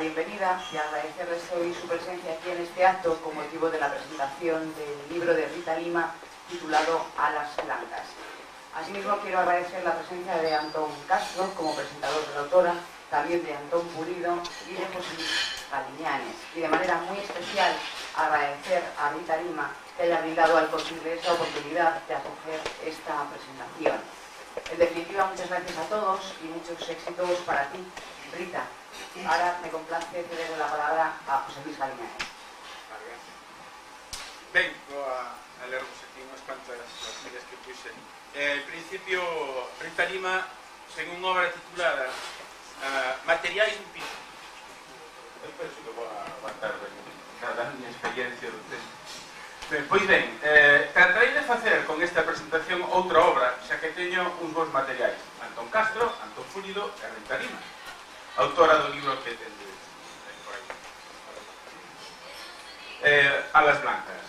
bienvenida y agradecerles hoy su presencia aquí en este acto con motivo de la presentación del libro de Rita Lima titulado Alas Blancas. Asimismo quiero agradecer la presencia de Antón Castro como presentador de la autora, también de Antón Pulido y de José Luis Galiñanes. Y de manera muy especial agradecer a Rita Lima que haya brindado al posible esa oportunidad de acoger esta presentación. En definitiva, muchas gracias a todos y muchos éxitos para ti, Rita. Ahora me complace cederle la palabra a José Luis Galiñanes. Vengo a, a lervos aquí unhas cuantas artillas que puxen. Eh, principio, Rita Lima, según obra titulada uh, Materiais un piso. Eu penso que vou aguantar ben, cada miña experiencia do tempo. Ben, pois ben, eh, tratarei de facer con esta presentación outra obra, xa que teño uns bons materiais, Antón Castro, Antón Fúrido e Rita Lima autora do libro que ten eh, Alas Blancas.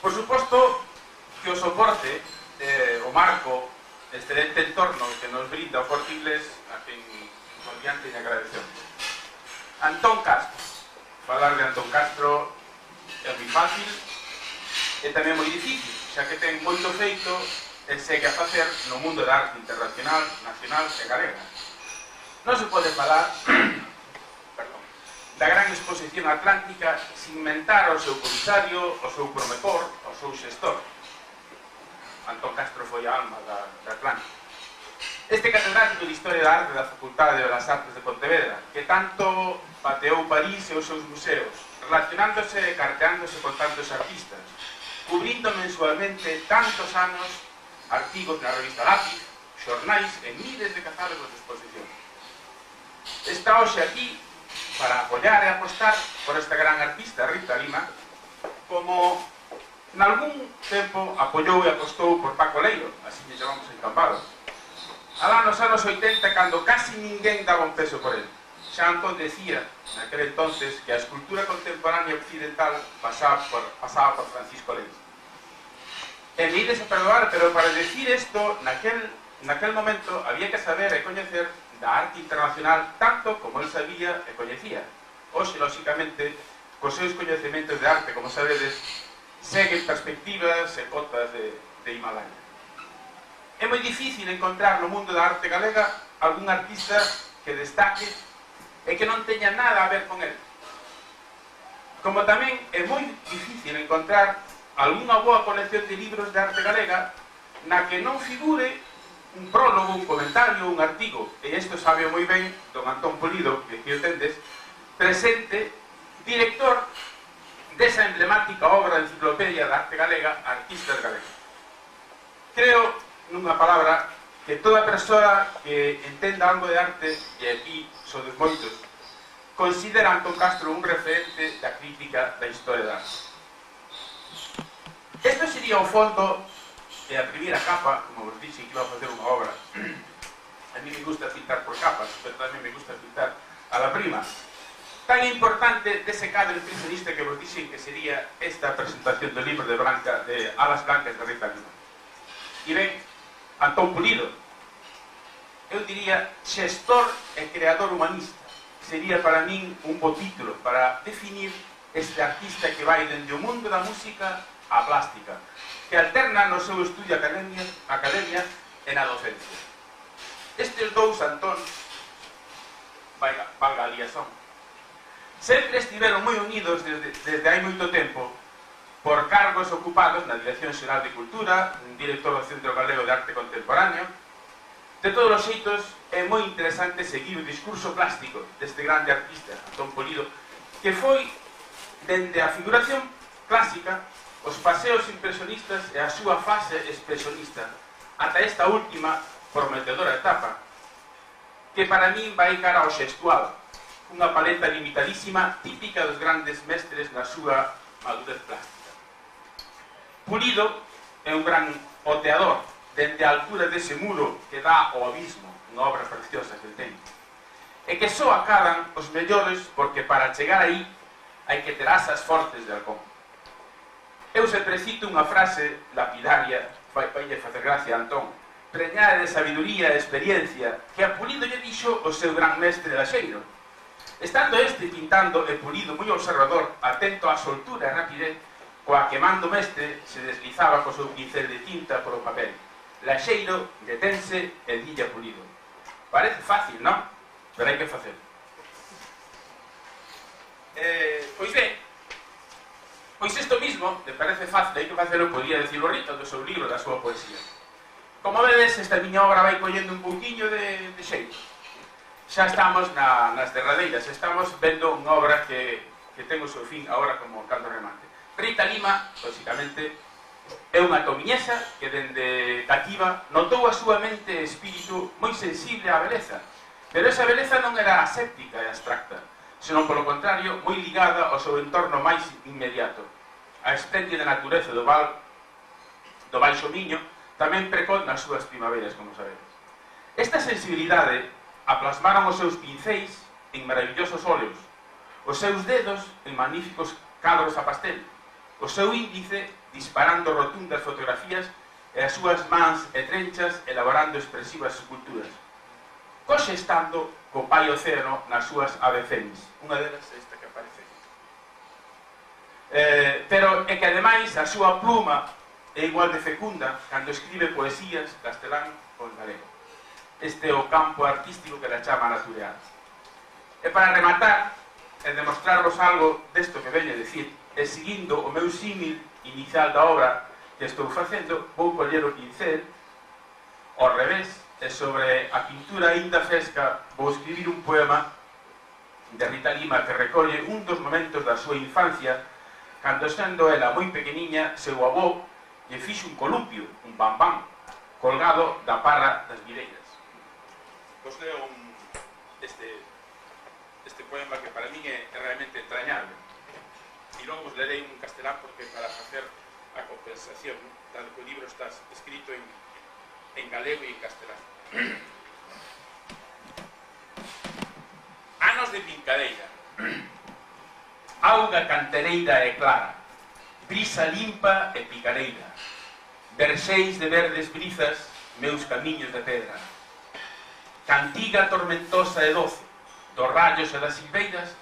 Por suposto que o soporte, eh, o marco, este dente entorno que nos brinda o corte inglés, a quen confiante e agradecemos. Antón Castro. Falar de Antón Castro é moi fácil e tamén moi difícil, xa que ten moito feito e segue a facer no mundo da arte internacional, nacional e galega. Non se pode falar perdón, da gran exposición atlántica sin mentar ao seu comisario, ao seu prometor, ao seu xestor. Antón Castro foi a alma da, da Atlántica. Este catedrático de Historia da Arte da Facultade de Belas Artes de Pontevedra, que tanto pateou París e os seus museos, relacionándose e carteándose con tantos artistas, cubrindo mensualmente tantos anos artigos na revista Lápiz, xornais e miles de catálogos de exposicións está hoxe aquí para apoiar e apostar por esta gran artista Rita Lima como nalgún tempo apoiou e apostou por Paco Leiro, así que chamamos encampados Alá nos anos 80, cando casi ninguén daba un peso por ele. Xa Antón decía, naquele entonces, que a escultura contemporánea occidental pasaba por, pasaba por Francisco Leiro. E me ides a perdoar, pero para decir isto, naquel, naquel momento había que saber e coñecer da arte internacional tanto como el sabía e coñecía. Oxe, lóxicamente, cos seus coñecementos de arte, como sabedes, seguen perspectivas e cotas de, de Himalaya. É moi difícil encontrar no mundo da arte galega algún artista que destaque e que non teña nada a ver con el. Como tamén é moi difícil encontrar algunha boa colección de libros de arte galega na que non figure un prólogo, un comentario, un artigo, e isto sabe moi ben don Antón Polido, que aquí o tendes, presente director desa emblemática obra de enciclopedia da arte galega, Artistas Galegos. Creo, nunha palabra, que toda persoa que entenda algo de arte, e aquí sodes moitos, considera Antón Castro un referente da crítica da historia da arte. Isto sería o fondo e a primeira capa, como vos dixen que iba a facer unha obra. A mí me gusta pintar por capas, pero tamén me gusta pintar a la prima. Tan importante dese cadro impresionista que vos dixen que sería esta presentación do libro de Blanca de Alas Blancas de Rita Lima. E ben, Antón Pulido, eu diría xestor e creador humanista. Sería para min un bo título para definir este artista que vai dende o mundo da música á plástica, que alterna no seu estudio academia, academia e na docencia. Estes dous Antón, valga, valga a liason, sempre estiveron moi unidos desde, desde hai moito tempo por cargos ocupados na Dirección Xeral de Cultura, director do Centro Galego de Arte Contemporáneo. De todos os xeitos, é moi interesante seguir o discurso plástico deste grande artista, Antón Polido, que foi, dende a figuración clásica, os paseos impresionistas e a súa fase expresionista, ata esta última prometedora etapa, que para min vai cara ao xestual, unha paleta limitadísima típica dos grandes mestres na súa madurez plástica. Pulido é un gran oteador dende a altura dese muro que dá ao abismo, unha obra preciosa que ten. E que só acadan os mellores porque para chegar aí hai que ter asas fortes de halcón. Eu se precito unha frase lapidaria, fai paille facer gracia a Antón, preñada de sabiduría e experiencia, que a Pulido lle dixo o seu gran mestre da Xeiro. Estando este pintando e Pulido moi observador, atento á soltura e rapidez, coa que mando mestre se deslizaba co seu pincel de tinta polo papel. Laxeiro detense e dilla Pulido. Parece fácil, non? Pero hai que facer. Eh, pois ben, Pois isto mismo, me parece fácil, hai que facelo, podía dicir o rito do seu libro, da súa poesía. Como vedes, esta miña obra vai collendo un pouquiño de, de xeito. Xa estamos na, nas derradeiras, estamos vendo unha obra que, que ten o seu fin agora como cando remate. Rita Lima, basicamente, é unha tomiñesa que dende cativa notou a súa mente e espírito moi sensible á beleza. Pero esa beleza non era aséptica e abstracta, senón polo contrario moi ligada ao seu entorno máis inmediato. A estencia da natureza do val do Baixo Miño tamén precona as súas primaveras, como sabedes. Esta sensibilidade aplasmaron os seus pincéis en maravillosos óleos, os seus dedos en magníficos cadros a pastel, o seu índice disparando rotundas fotografías e as súas mans e trenchas elaborando expresivas esculturas. Coxe estando co pai Océano nas súas avecenis. Unha delas é esta que aparece. Eh, pero é que ademais a súa pluma é igual de fecunda cando escribe poesías castelán ou galego. Este é o campo artístico que la chama natural. E para rematar, e demostrarvos algo desto que veño a decir, e seguindo o meu símil inicial da obra que estou facendo, vou coller o pincel ao revés e sobre a pintura ainda fresca vou escribir un poema de Rita Lima que recolle un dos momentos da súa infancia cando sendo ela moi pequeniña seu avó lle fixe un columpio, un bambán colgado da parra das videiras. Vos leo un, este, este poema que para min é, é realmente entrañable. E logo vos lerei un castelán porque para facer a compensación dado que o libro está escrito en en galego e en castelán. Anos de pincadeira. Auga cantereira e clara, brisa limpa e picareira. Verseis de verdes brizas, meus camiños de pedra. Cantiga tormentosa e doce, dos rayos e das silveiras,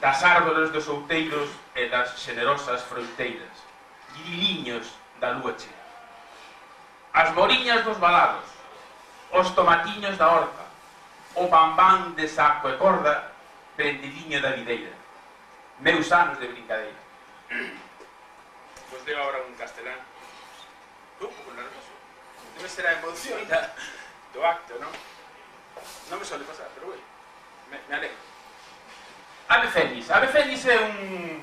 das árboles dos outeiros e das xenerosas fronteiras. Liliños da lúa chea as moriñas dos balados, os tomatiños da horta, o bambán de saco e corda, prendiliño da videira. Meus anos de brincadeira. Vos deu agora un castelán. Tu, un pouco nervioso. Debe ser a emoción da, do acto, non? Non me sole pasar, pero bueno, me, me alegro. Ave Fénix. Ave Fénix é un...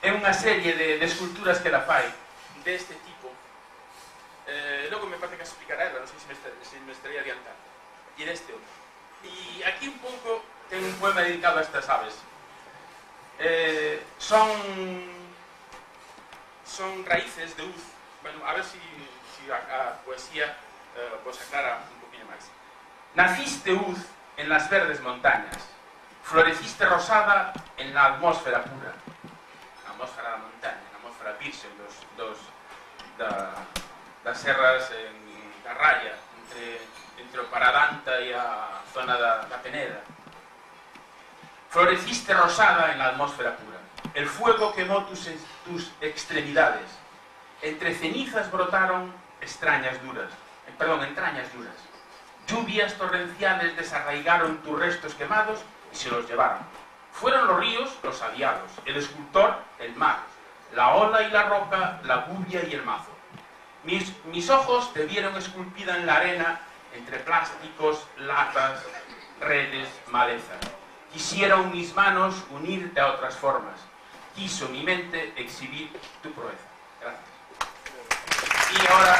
é unha serie de, de esculturas que la fai deste tipo Non sei se me, se me estaría adiantando. E deste outro. E aquí un pouco ten un poema dedicado a estas aves. Eh, son son raíces de uz. Bueno, a ver si, si a, a poesía eh, aclara un poquinho máis. Naciste uz en las verdes montañas floreciste rosada en la atmósfera pura na atmósfera da montaña na atmósfera virgen dos, dos da, serras en, da raya entre, entre Paradanta e a zona da, da Peneda floreciste rosada en la atmósfera pura el fuego quemó tus, tus extremidades entre cenizas brotaron extrañas duras eh, perdón, entrañas duras lluvias torrenciales desarraigaron tus restos quemados y se los llevaron. Fueron los ríos los aliados, el escultor el mar, la ola y la roca la lluvia y el mazo. Mis, ojos te vieron esculpida en la arena entre plásticos, latas, redes, maleza. Quisieron mis manos unirte a otras formas. Quiso mi mente exhibir tu proeza. Gracias. Y ahora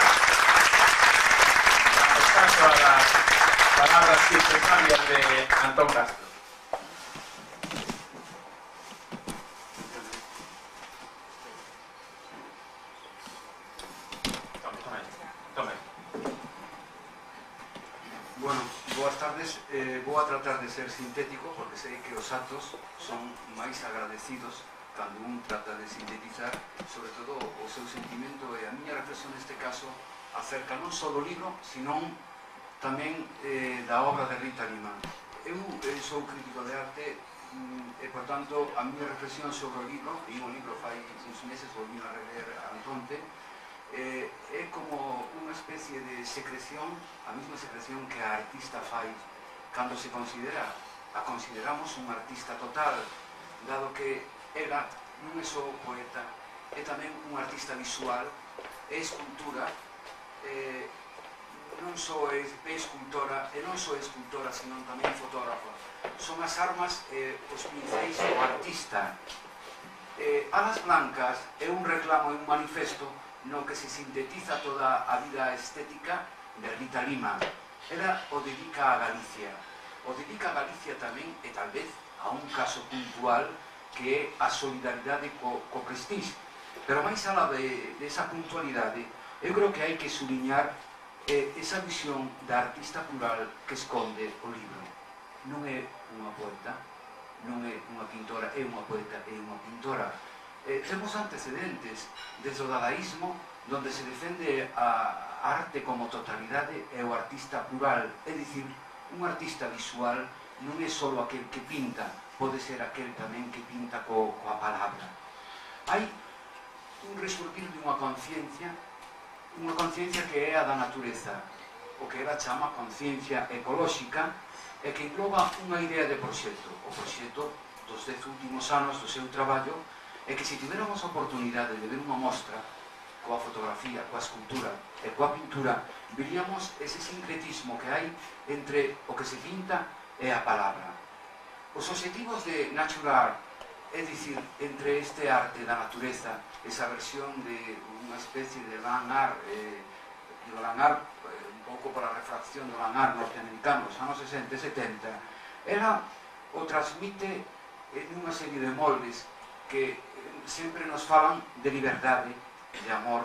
a las palabras circunstancias de Antón Castro. vou a tratar de ser sintético porque sei que os atos son máis agradecidos cando un trata de sintetizar sobre todo o seu sentimento e a miña reflexión neste caso acerca non só do libro, senón tamén eh, da obra de Rita Lima. Eu eh, sou crítico de arte mm, e, por tanto, a miña reflexión sobre o libro, e o libro fai uns meses, volví a rever a Antonte, eh, é como unha especie de secreción, a mesma secreción que a artista fai cando se considera a consideramos un artista total dado que ela non é só poeta é tamén un artista visual é escultura eh, non só é, é escultora e non só é escultora senón tamén fotógrafa. Son as armas e os pincéis do artista. Eh, Alas Blancas é un reclamo e un manifesto no que se sintetiza toda a vida estética de Rita Lima era o dedica a Galicia. O dedica a Galicia tamén e talvez a un caso puntual que é a solidaridade co, co prestige. Pero máis alá de, de esa puntualidade, eu creo que hai que suliñar eh, esa visión da artista plural que esconde o libro. Non é unha poeta, non é unha pintora, é unha poeta, é unha pintora. Eh, temos antecedentes desde o dadaísmo donde se defende a arte como totalidade e o artista plural, é dicir, un artista visual non é só aquel que pinta, pode ser aquel tamén que pinta co, coa palabra. Hai un resurgir de unha conciencia, unha conciencia que é a da natureza, o que era chama conciencia ecolóxica, e que engloba unha idea de proxecto, o proxecto dos dez últimos anos do seu traballo, e que se tiveramos a oportunidade de ver unha mostra coa fotografía, coa escultura e coa pintura, veríamos ese sincretismo que hai entre o que se pinta e a palabra. Os objetivos de Natural Art, é dicir, entre este arte da natureza, esa versión de unha especie de Van Art, eh, de Van Art, eh, un pouco para a refracción do Van Art norteamericano, os anos 60 e 70, era o transmite en unha serie de moldes que eh, sempre nos falan de liberdade de amor,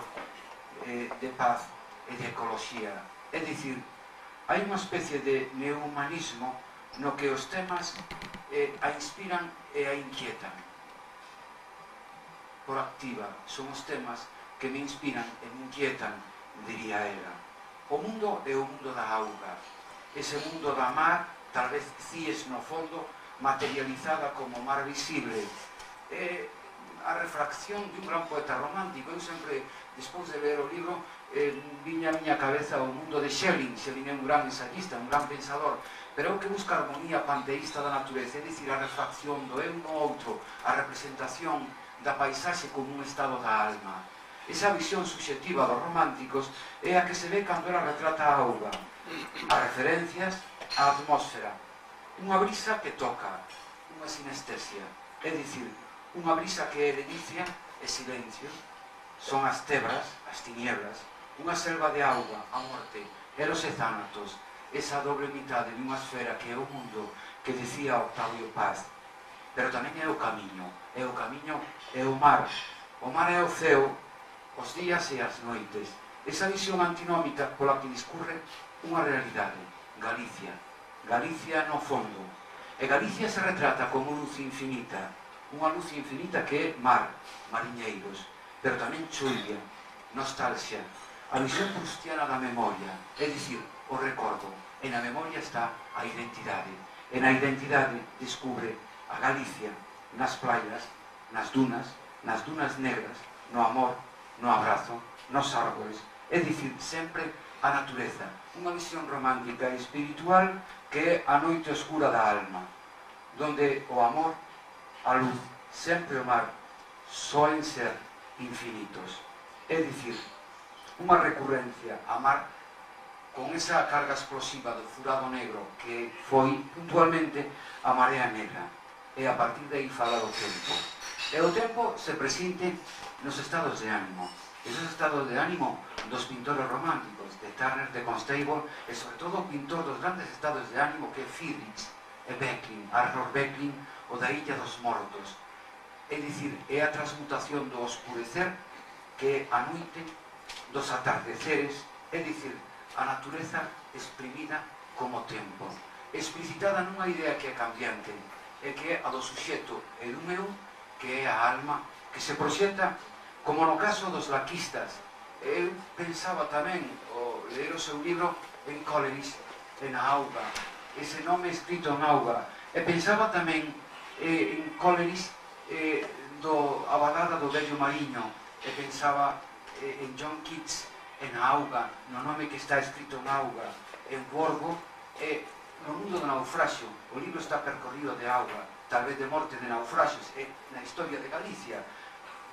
eh, de paz e de ecoloxía. É dicir, hai unha especie de neumanismo no que os temas eh, a inspiran e a inquietan. Por activa, son os temas que me inspiran e me inquietan, diría ela. O mundo é o mundo da auga. Ese mundo da mar, talvez cíes no fondo, materializada como mar visible. Eh, a refracción de un gran poeta romántico. Eu sempre, despois de ler o libro, eh, viña a miña cabeza o mundo de Schelling. Schelling é un gran ensayista, un gran pensador. Pero eu que busca a armonía panteísta da natureza, é dicir, a refracción do eu no outro, a representación da paisaxe como un estado da alma. Esa visión subjetiva dos románticos é a que se ve cando ela retrata a auga, as referencias, a atmósfera, unha brisa que toca, unha sinestesia, é dicir, unha brisa que é delicia e silencio, son as tebras, as tinieblas, unha selva de auga, a morte, eros e zánatos, esa doble mitade dunha esfera que é o mundo que decía Octavio Paz, pero tamén é o camiño, é o camiño, é o mar, o mar é o ceo, os días e as noites, esa visión antinómica pola que discurre unha realidade, Galicia, Galicia no fondo, e Galicia se retrata como luz infinita, unha luz infinita que é mar, mariñeiros, pero tamén chuvia, nostalgia, a visión prustiana da memoria, é dicir, o recordo, e na memoria está a identidade, e na identidade descubre a Galicia, nas praias, nas dunas, nas dunas negras, no amor, no abrazo, nos árboles, é dicir, sempre a natureza, unha visión romántica e espiritual que é a noite oscura da alma, donde o amor a luz sempre o mar, soen ser infinitos. É dicir, unha recurrencia a mar con esa carga explosiva do furado negro que foi puntualmente a marea negra. E a partir de aí fala do tempo. E o tempo se presente nos estados de ánimo. Esos estados de ánimo dos pintores románticos, de Turner, de Constable, e sobre todo o pintor dos grandes estados de ánimo que é Friedrich, e Becklin, Arnold Becklin, o da Illa dos Mortos. É dicir, é a transmutación do oscurecer que é a noite dos atardeceres, é dicir, a natureza exprimida como tempo, explicitada nunha idea que é cambiante, e que é a do suxeto e dun eu, que é a alma, que se proxeta, como no caso dos laquistas. Eu pensaba tamén, o ler o seu libro, en Coleridge, en auga, ese nome escrito en auga, e pensaba tamén eh, Coleris eh, do, a balada do vello mariño e pensaba eh, en John Keats en auga, no nome que está escrito en auga, en Borgo, e no mundo do naufraxio, o libro está percorrido de auga, tal vez de morte de naufraxos, e na historia de Galicia,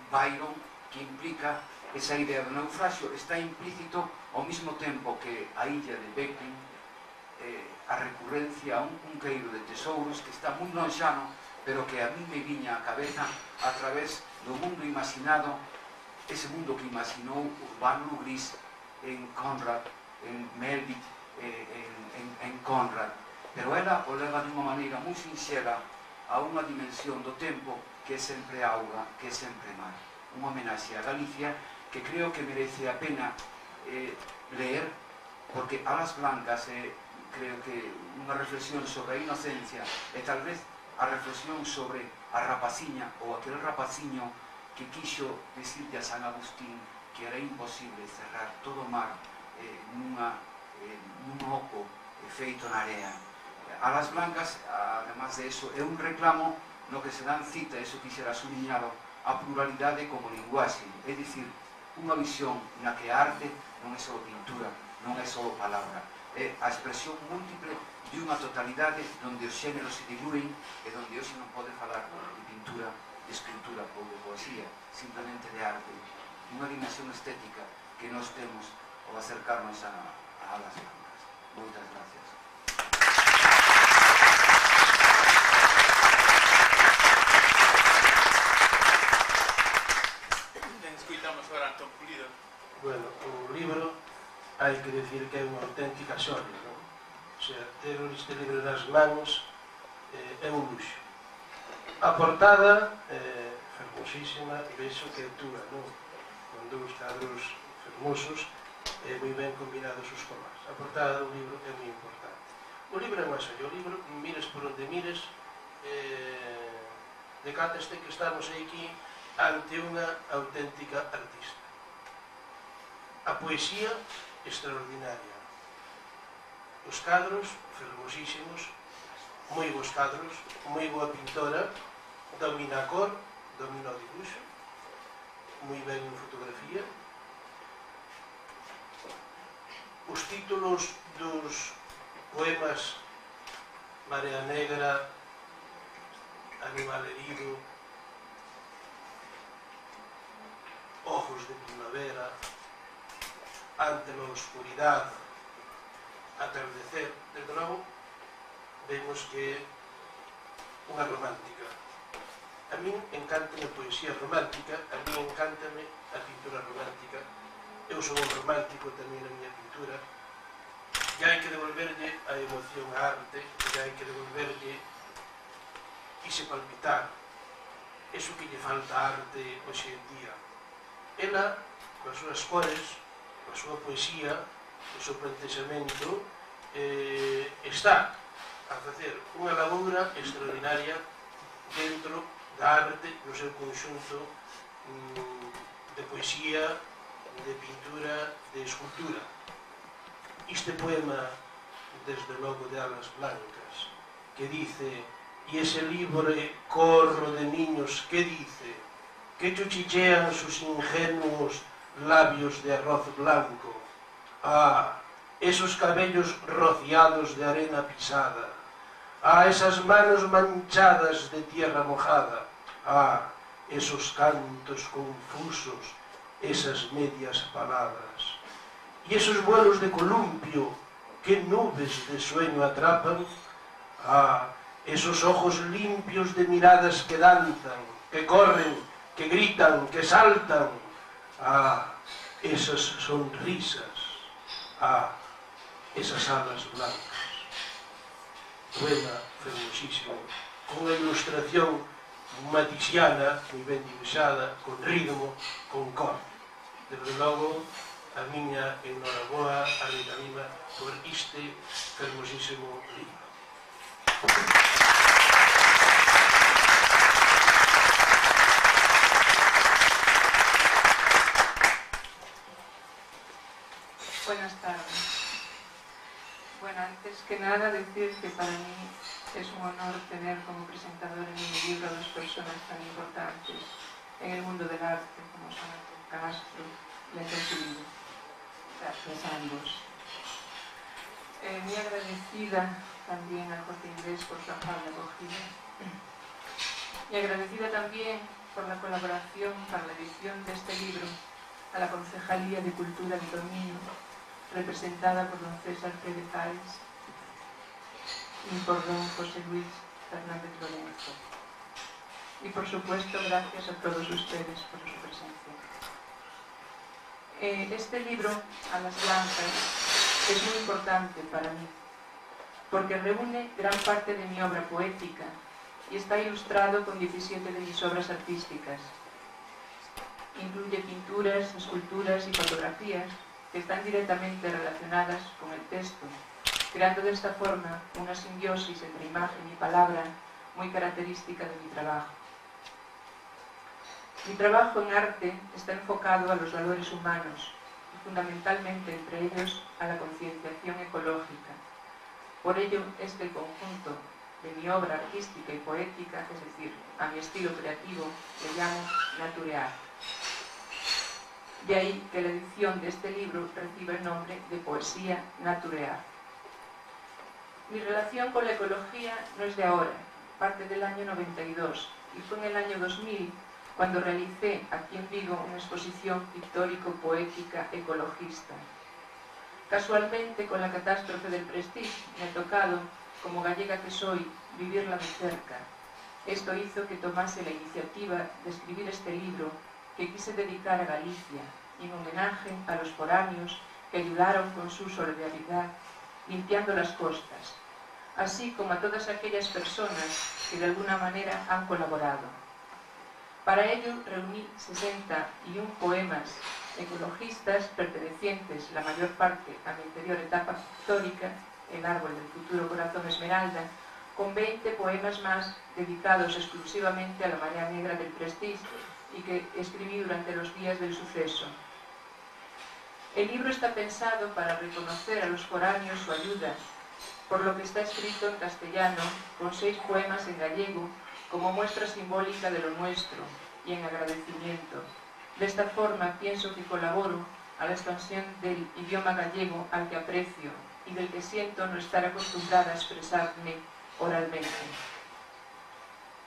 Byron, que implica esa idea do naufraxio, está implícito ao mesmo tempo que a illa de Becklin, eh, a recurrencia a un cunqueiro de tesouros que está moi lonxano pero que a mí me viña a cabeza a través do mundo imaginado, ese mundo que imaginou Urbano Gris en Conrad, en Melville, eh, en, en, en Conrad. Pero ela o leva de unha maneira moi sincera a unha dimensión do tempo que é sempre auga, que é sempre mar. Unha homenaxe a Galicia que creo que merece a pena eh, leer porque Alas Blancas é, eh, creo que unha reflexión sobre a inocencia e tal vez a reflexión sobre a rapaciña ou aquel rapaciño que quixo decirte a San Agustín que era imposible cerrar todo o mar eh, nunha, eh, nun oco eh, feito na area. Alas Blancas, además de eso, é un reclamo no que se dan cita, eso quixera sumiñado, a pluralidade como linguaxe, é dicir, unha visión na que a arte non é só pintura, non é só palabra, é a expresión múltiple de unha totalidade onde os xéneros se dilúen e onde hoxe non pode falar de pintura, de escritura ou de poesía, simplemente de arte. Unha dimensión estética que nos temos ao acercarnos a, a alas blancas. Moitas gracias. Escuitamos agora Antón Pulido. Bueno, o libro hai que decir que é unha auténtica xorga, non? O sea, ter o liste libre nas mans eh, é un luxo. A portada, eh, fermosísima, vexo que é túa, non? Con dous cadros fermosos, e eh, moi ben combinados os colores A portada do libro é moi importante. O libro é máis o libro, mires por onde mires, eh, decátaste que estamos aquí ante unha auténtica artista. A poesía extraordinaria. Os cadros, fermosísimos, moi bons cadros, moi boa pintora, domina a cor, domina o dibuixo, moi ben en fotografía. Os títulos dos poemas Marea Negra, Animal Herido, Ojos de Primavera, ante a oscuridade atardecer, desde logo, vemos que é unha romántica. A min encántame a poesía romántica, a min encántame a pintura romántica. Eu sou un romántico tamén na miña pintura. E hai que devolverlle a emoción á arte, e hai que devolverlle ese palpitar, eso que lle falta a arte hoxe en día. Ela, coas súas cores, a súa poesía, o seu plantexamento, eh, está a facer unha labura extraordinaria dentro da arte no seu conxunto mm, de poesía, de pintura, de escultura. Este poema, desde logo, de alas blancas, que dice e ese libre corro de niños que dice que chuchichean sus ingenuos labios de arroz blanco. Ah, esos cabellos rociados de arena pisada. A esas manos manchadas de tierra mojada, a esos cantos confusos, esas medias palabras, y esos vuelos de columpio que nubes de sueño atrapan, a esos ojos limpios de miradas que danzan, que corren, que gritan, que saltan, a esas sonrisas, a ah, esas alas blancas. Rueda fermosísimo, con a ilustración matisiana, moi ben divisada, con ritmo, con cor. Desde logo, a miña enhoraboa a Rita Lima por este fermosísimo libro. Thank you. Buenas tardes. Bueno, antes que nada decir que para mí es un honor tener como presentador en mi libro a dos personas tan importantes en el mundo del arte como son Castro y Antonio Gracias a ambos. Eh, muy agradecida también al Corte Inglés por su amable acogida y agradecida también por la colaboración para la edición de este libro a la Concejalía de Cultura de Dominio, representada por don César Pérez Ares y por don José Luis Fernández Lorenzo. Y por supuesto, gracias a todos ustedes por su presencia. Eh, este libro, A las Blancas, es muy importante para mí, porque reúne gran parte de mi obra poética y está ilustrado con 17 de mis obras artísticas. Incluye pinturas, esculturas y fotografías que están directamente relacionadas con el texto, creando de esta forma una simbiosis entre imagen y palabra muy característica de mi trabajo. Mi trabajo en arte está enfocado a los valores humanos y fundamentalmente entre ellos a la concienciación ecológica. Por ello es que el conjunto de mi obra artística y poética, es decir, a mi estilo creativo, le llamo naturear. De ahí que la edición de este libro recibe el nombre de Poesía Naturear. Mi relación con la ecología no es de ahora, parte del año 92, y fue en el año 2000 cuando realicé aquí en Vigo una exposición pictórico-poética ecologista. Casualmente, con la catástrofe del Prestige, me ha tocado como gallega que soy, vivirla de cerca. Esto hizo que tomase la iniciativa de escribir este libro que quise dedicar a Galicia, en homenaje a los foráneos que ayudaron con su solidaridad limpiando las costas, así como a todas aquellas personas que de alguna manera han colaborado. Para ello reuní 61 poemas ecologistas pertenecientes la mayor parte a mi anterior etapa histórica el árbol del futuro corazón esmeralda, con 20 poemas más dedicados exclusivamente a la marea negra del Prestige y que escribí durante los días del suceso. El libro está pensado para reconocer a los foráneos su ayuda, por lo que está escrito en castellano con seis poemas en gallego como muestra simbólica de lo nuestro y en agradecimiento. De esta forma pienso que colaboro a la expansión del idioma gallego al que aprecio y del que siento no estar acostumbrada a expresarme oralmente.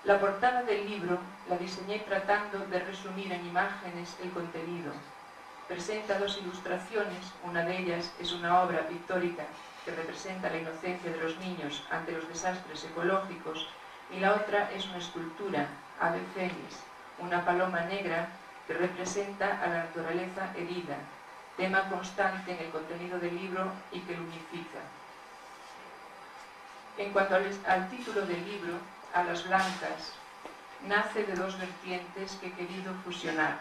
La portada del libro la diseñé tratando de resumir en imágenes el contenido. Presenta dos ilustraciones, una de ellas es una obra pictórica que representa la inocencia de los niños ante los desastres ecológicos y la otra es una escultura, Ave Fénix, una paloma negra que representa a la naturaleza herida, tema constante en el contenido del libro y que lo unifica. En cuanto al, al título del libro, A las blancas, nace de dos vertientes que he querido fusionar.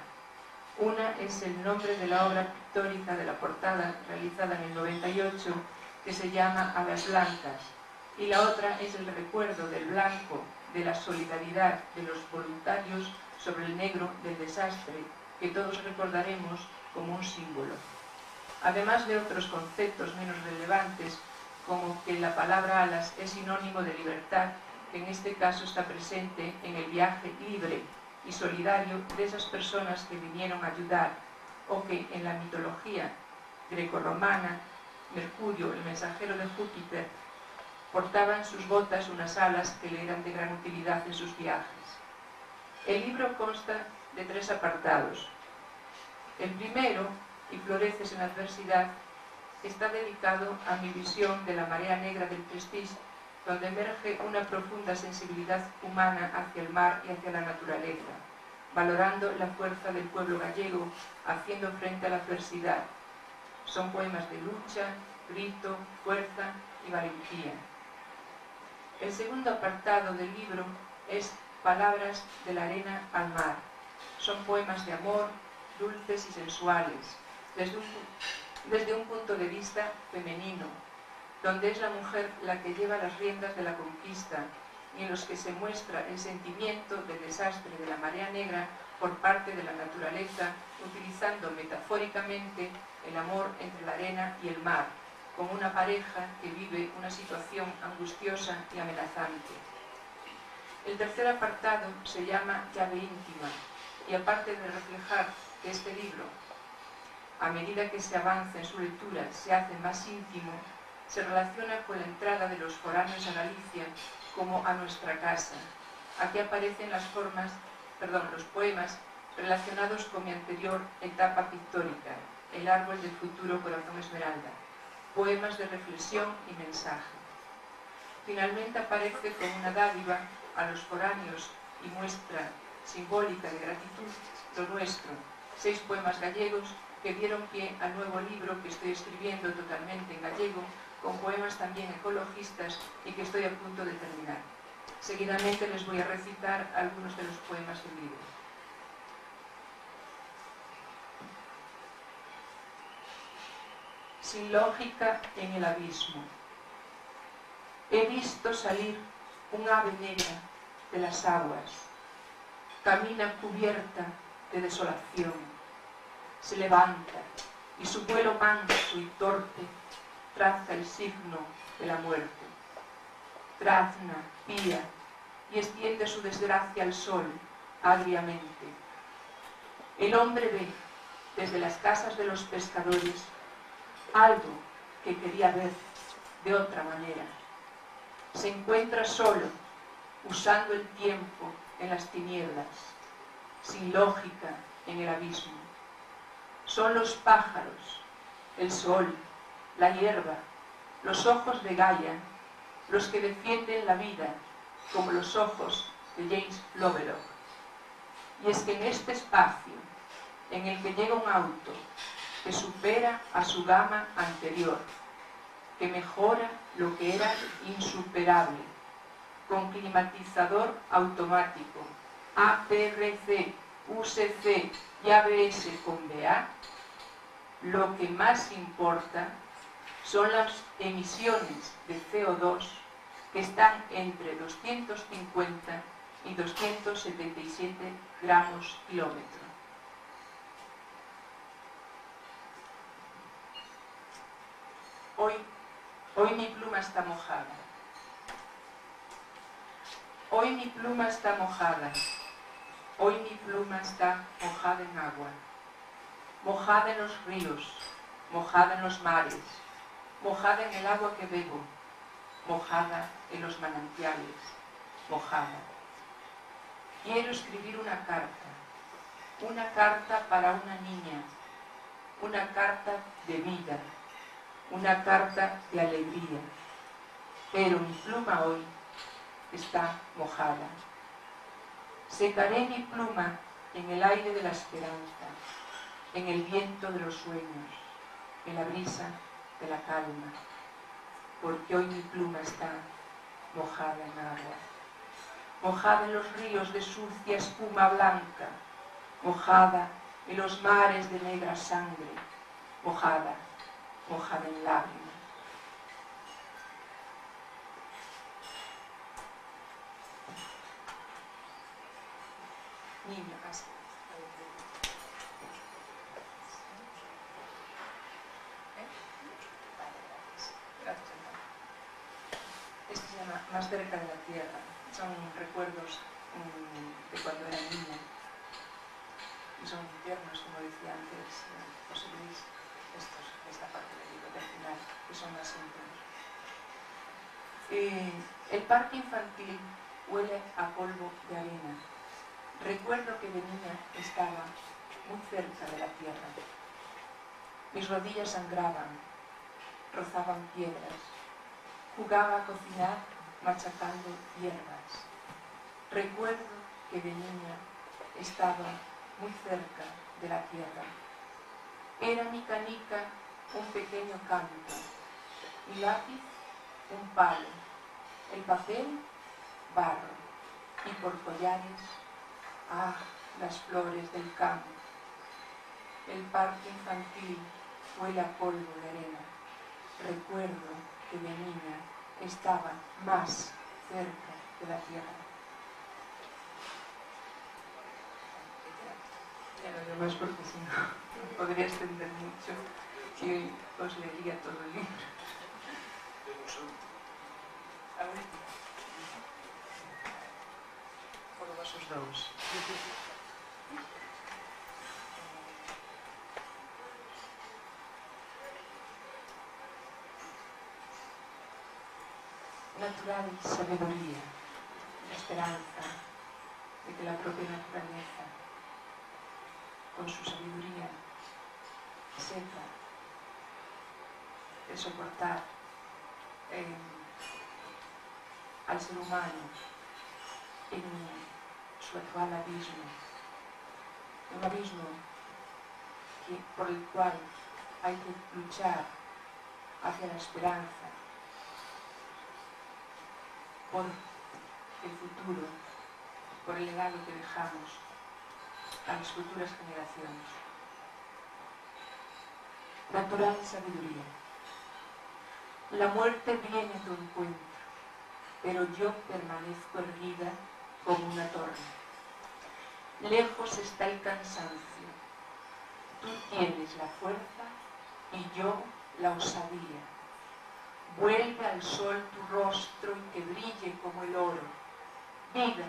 Una es el nombre de la obra pictórica de la portada realizada en el 98 que se llama A las blancas y la otra es el recuerdo del blanco, de la solidaridad de los voluntarios sobre el negro del desastre que todos recordaremos como un símbolo. Además de otros conceptos menos relevantes, como que la palabra alas es sinónimo de libertad, que en este caso está presente en el viaje libre y solidario de esas personas que vinieron a ayudar, o que en la mitología grecorromana, Mercurio, el mensajero de Júpiter, portaba en sus botas unas alas que le eran de gran utilidad en sus viajes. El libro consta de tres apartados. El primero, y floreces en la adversidad, está dedicado a mi visión de la marea negra del prestige, donde emerge una profunda sensibilidad humana hacia el mar y hacia la naturaleza, valorando la fuerza del pueblo gallego, haciendo frente a la adversidad. Son poemas de lucha, grito, fuerza y valentía. El segundo apartado del libro es Palabras de la arena al mar. Son poemas de amor, dulces y sensuales, desde un, desde un punto de vista femenino, donde es la mujer la que lleva las riendas de la conquista y en los que se muestra el sentimiento del desastre de la marea negra por parte de la naturaleza, utilizando metafóricamente el amor entre la arena y el mar, con una pareja que vive una situación angustiosa y amenazante. El tercer apartado se llama llave íntima y aparte de reflejar que este libro, a medida que se avanza en su lectura, se hace más íntimo, se relaciona con la entrada de los foráneos a Galicia como a nuestra casa. Aquí aparecen las formas, perdón, los poemas relacionados con mi anterior etapa pictórica, El árbol del futuro corazón esmeralda, poemas de reflexión y mensaje. Finalmente aparece como una dádiva a los foráneos y muestra simbólica de gratitud lo nuestro, seis poemas gallegos que dieron pie al nuevo libro que estoy escribiendo totalmente en gallego, con poemas también ecologistas y que estoy a punto de terminar. Seguidamente les voy a recitar algunos de los poemas del libro. Sin lógica en el abismo. He visto salir un ave negra de las aguas. Camina cubierta de desolación. Se levanta y su vuelo manso y torpe traza el signo de la muerte. Trazna, pía y extiende su desgracia al sol agriamente. El hombre ve desde las casas de los pescadores algo que quería ver de otra manera. Se encuentra solo, usando el tiempo en las tinieblas, sin lógica en el abismo. Son los pájaros, el sol, la hierba, los ojos de Gaia, los que defienden la vida, como los ojos de James Lovelock. Y es que en este espacio, en el que llega un auto que supera a su gama anterior, que mejora lo que era insuperable, con climatizador automático, APRC, UCC y ABS con BA, lo que más importa son las emisiones de CO2 que están entre 250 y 277 gramos kilómetro. Hoy, hoy mi pluma está mojada. Hoy mi pluma está mojada. Hoy mi pluma está mojada en agua. Mojada en los ríos, mojada en los mares, mojada en el agua que bebo, mojada en los manantiales, mojada. Quiero escribir una carta, una carta para una niña, una carta de vida, una carta de alegría. Pero mi pluma hoy está mojada. Secaré mi pluma en el aire de la esperanza, en el viento de los sueños, en la brisa de la calma, porque hoy mi pluma está mojada en agua, mojada en los ríos de sucia espuma blanca, mojada en los mares de negra sangre, mojada, mojada en lágrimas. Niño, casi. Gracias, hermano. Este se llama Más cerca de la tierra. Son recuerdos mm, de cuando era niña. Y son tiernos, como decía antes eh, José Luis, estos, esta parte del libro del final, que son más íntimos. Eh, el parque infantil huele a polvo de arena. Recuerdo que de niña estaba muy cerca de la tierra. Mis rodillas sangraban, rozaban piedras. Jugaba a cocinar machacando hierbas. Recuerdo que de niña estaba muy cerca de la tierra. Era mi canica un pequeño canto, mi lápiz un palo, el papel barro y por collares, ah, las flores del campo. El parque infantil huele a polvo de arena. Recuerdo que de niña estaba más cerca de la tierra. Ya lo demás porque si no, podría extender mucho. que os lería todo o libro. A ver. Por vos os Natural sabiduría, la esperanza de que la propia naturaleza, con su sabiduría, sepa de soportar eh, al ser humano en su actual abismo, un abismo que- por el cual hay que luchar hacia la esperanza, por el futuro, por el legado que dejamos a las futuras generaciones. Natural sabiduría. La muerte viene a tu encuentro pero yo permanezco erguida como una torre. Lejos está el cansancio. Tú tienes la fuerza y yo la osadía. Vuelve al sol tu rostro y que brille como el oro. Vida,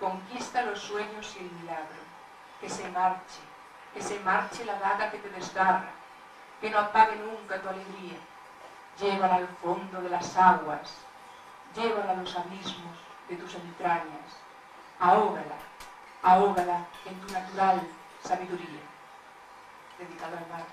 conquista los sueños y el milagro. Que se marche, que se marche la daga que te desgarra, que no apague nunca tu alegría. Llévala al fondo de las aguas, llévala a los abismos de tus entrañas, ahógala, ahógala en tu natural sabiduría. Dedicado al mar,